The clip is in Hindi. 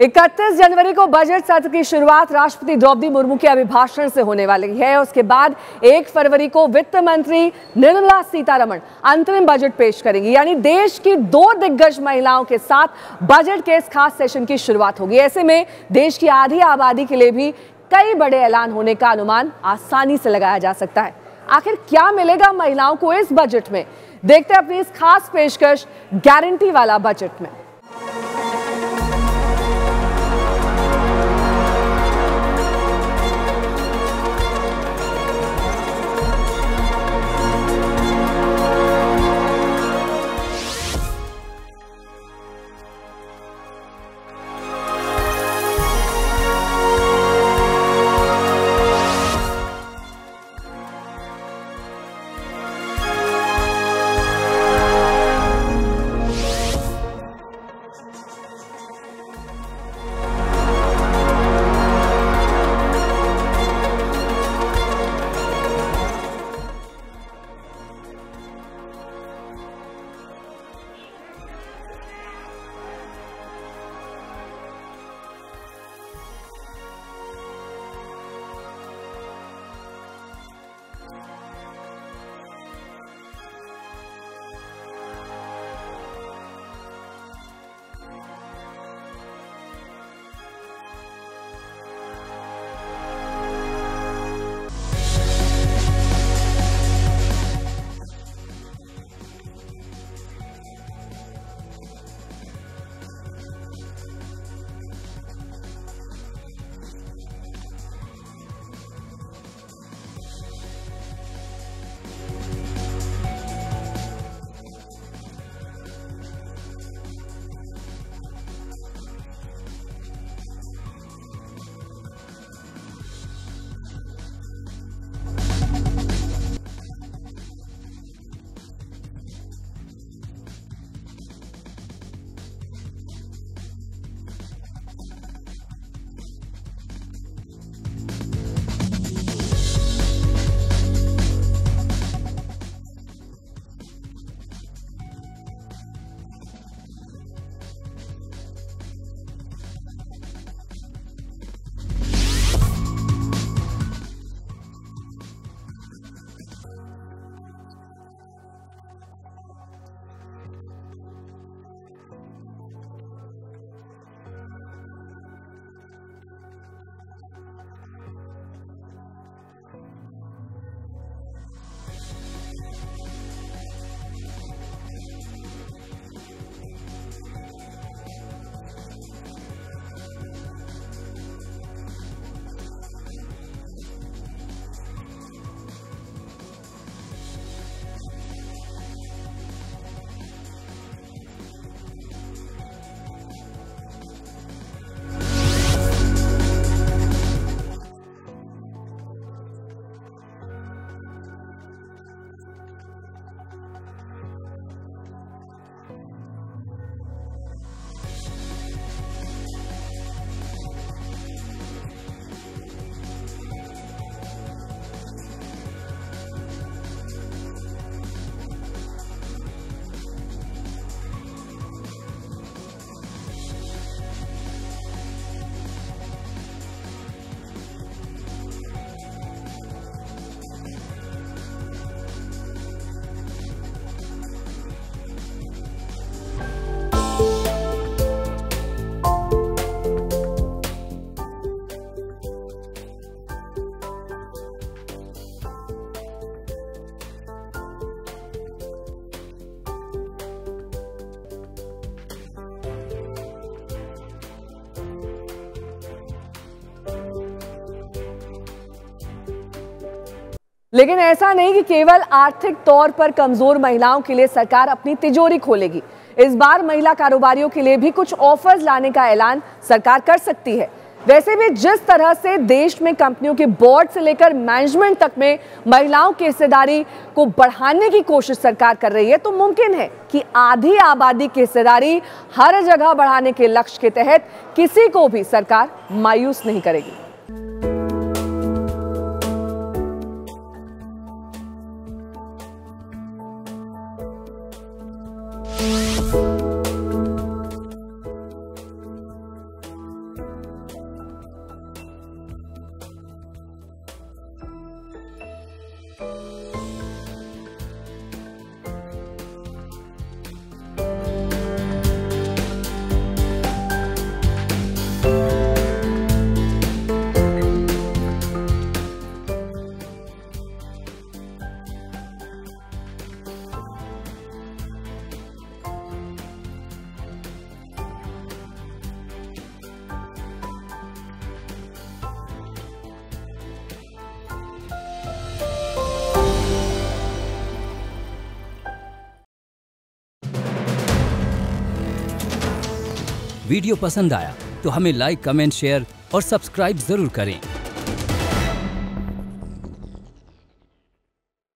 इकतीस जनवरी को बजट सत्र की शुरुआत राष्ट्रपति द्रौपदी मुर्मू के अभिभाषण से होने वाली है। उसके बाद एक फरवरी को वित्त मंत्री निर्मला सीतारमण अंतरिम बजट पेश करेंगी। यानी देश की दो दिग्गज महिलाओं के साथ बजट के इस खास सेशन की शुरुआत होगी। ऐसे में देश की आधी आबादी के लिए भी कई बड़े ऐलान होने का अनुमान आसानी से लगाया जा सकता है। आखिर क्या मिलेगा महिलाओं को इस बजट में? देखते हैं अपनी इस खास पेशकश, गारंटी वाला बजट में। लेकिन ऐसा नहीं कि केवल आर्थिक तौर पर कमज़ोर महिलाओं के लिए सरकार अपनी तिजोरी खोलेगी। इस बार महिला कारोबारियों के लिए भी कुछ ऑफर्स लाने का ऐलान सरकार कर सकती है। वैसे भी जिस तरह से देश में कंपनियों के बोर्ड से लेकर मैनेजमेंट तक में महिलाओं की हिस्सेदारी को बढ़ाने की कोशिश सरकार कर रही है तो मुमकिन है कि आधी आबादी की हिस्सेदारी हर जगह बढ़ाने के लक्ष्य के तहत किसी को भी सरकार मायूस नहीं करेगी। वीडियो पसंद आया तो हमें लाइक कमेंट शेयर और सब्सक्राइब ज़रूर करें।